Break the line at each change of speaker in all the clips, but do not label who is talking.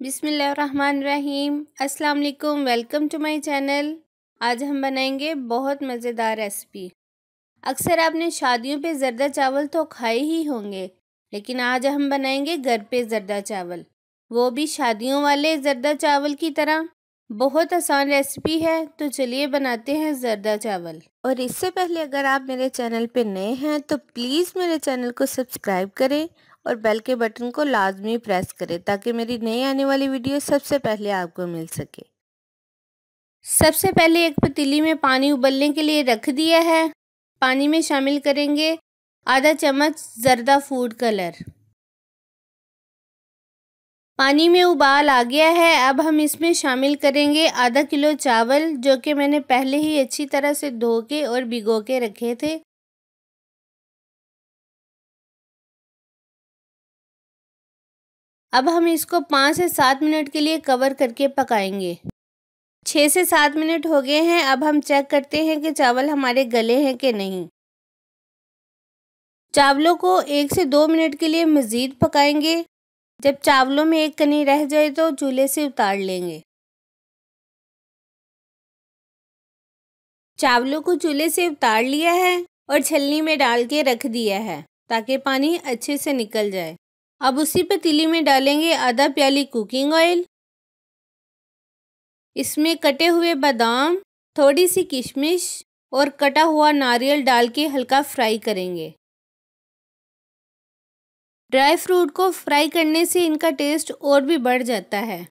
बिसमीम अस्सलाम वालेकुम टू माय चैनल। आज हम बनाएँगे बहुत मज़ेदार रेसिपी। अक्सर आपने शादियों पे ज़रदा चावल तो खाए ही होंगे, लेकिन आज हम बनाएँगे घर पे ज़रदा चावल। वो भी शादियों वाले ज़रदा चावल की तरह। बहुत आसान रेसिपी है तो चलिए बनाते हैं ज़रदा चावल। और इससे पहले अगर आप मेरे चैनल पे नए हैं तो प्लीज़ मेरे चैनल को सब्सक्राइब करें और बेल के बटन को लाजमी प्रेस करें ताकि मेरी नई आने वाली वीडियो सबसे पहले आपको मिल सके। सबसे पहले एक पतीली में पानी उबलने के लिए रख दिया है। पानी में शामिल करेंगे आधा चम्मच जर्दा फ़ूड कलर पानी में उबाल आ गया है। अब हम इसमें शामिल करेंगे आधा किलो चावल जो कि मैंने पहले ही अच्छी तरह से धो के और भिगो के रखे थे। अब हम इसको पाँच से सात मिनट के लिए कवर करके पकाएँगे। छः से सात मिनट हो गए हैं, अब हम चेक करते हैं कि चावल हमारे गले हैं कि नहीं। चावलों को एक से दो मिनट के लिए मज़ीद पकाएँगे। जब चावलों में एक कनी रह जाए तो चूल्हे से उतार लेंगे। चावलों को चूल्हे से उतार लिया है और छलनी में डाल के रख दिया है ताकि पानी अच्छे से निकल जाए। अब उसी पतीली में डालेंगे आधा प्याली कुकिंग ऑयल इसमें कटे हुए बादाम, थोड़ी सी किशमिश और कटा हुआ नारियल डाल के हल्का फ्राई करेंगे। ड्राई फ्रूट को फ्राई करने से इनका टेस्ट और भी बढ़ जाता है।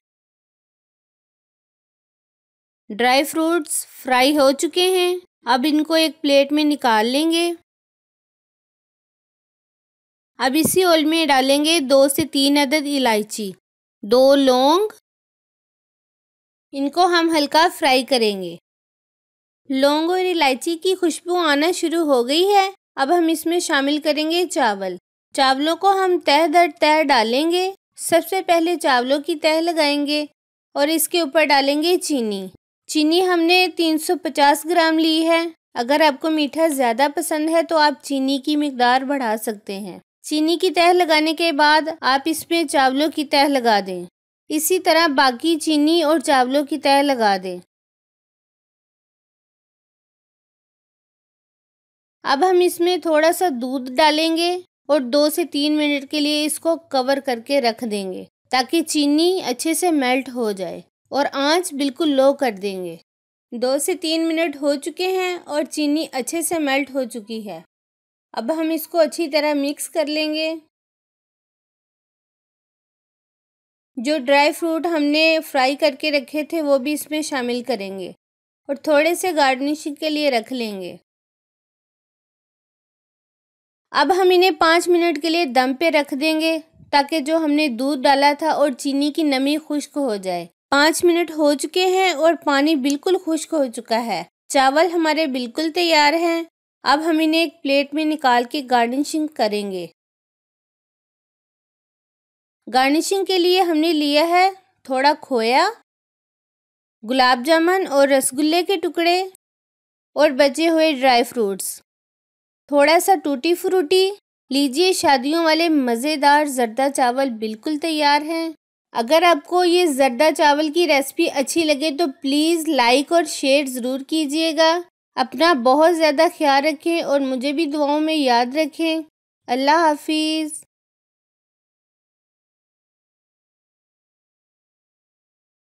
ड्राई फ्रूट्स फ्राई हो चुके हैं। अब इनको एक प्लेट में निकाल लेंगे। अब इसी ओल में डालेंगे दो से तीन अदद इलायची। दो लौंग। इनको हम हल्का फ्राई करेंगे। लौंग और इलायची की खुशबू आना शुरू हो गई है। अब हम इसमें शामिल करेंगे चावल। चावलों को हम तह दर तह डालेंगे। सबसे पहले चावलों की तह लगाएँगे और इसके ऊपर डालेंगे चीनी। चीनी हमने 350 ग्राम ली है। अगर आपको मीठा ज़्यादा पसंद है तो आप चीनी की मकदार बढ़ा सकते हैं। चीनी की तह लगाने के बाद आप इसमें चावलों की तह लगा दें। इसी तरह बाकी चीनी और चावलों की तह लगा दें। अब हम इसमें थोड़ा सा दूध डालेंगे और दो से तीन मिनट के लिए इसको कवर करके रख देंगे, ताकि चीनी अच्छे से मेल्ट हो जाए और आँच बिल्कुल लो कर देंगे। दो से तीन मिनट हो चुके हैं और चीनी अच्छे से मेल्ट हो चुकी है। अब हम इसको अच्छी तरह मिक्स कर लेंगे। जो ड्राई फ्रूट हमने फ्राई करके रखे थे, वो भी इसमें शामिल करेंगे और थोड़े से गार्निशिंग के लिए रख लेंगे। अब हम इन्हें पाँच मिनट के लिए दम पे रख देंगे ताकि जो हमने दूध डाला था और चीनी की नमी खुश्क हो जाए। पाँच मिनट हो चुके हैं और पानी बिल्कुल खुश्क हो चुका है। चावल हमारे बिल्कुल तैयार हैं। अब हम इन्हें एक प्लेट में निकाल के गार्निशिंग करेंगे। गार्निशिंग के लिए हमने लिया है थोड़ा खोया, गुलाब जामुन और रसगुल्ले के टुकड़े और बचे हुए ड्राई फ्रूट्स थोड़ा सा टूटी फ्रूटी, लीजिए शादियों वाले मज़ेदार जर्दा चावल बिल्कुल तैयार हैं। अगर आपको ये जर्दा चावल की रेसिपी अच्छी लगे तो प्लीज़ लाइक और शेयर ज़रूर कीजिएगा। अपना बहुत ज़्यादा ख्याल रखें और मुझे भी दुआओं में याद रखें। अल्लाह हाफिज़।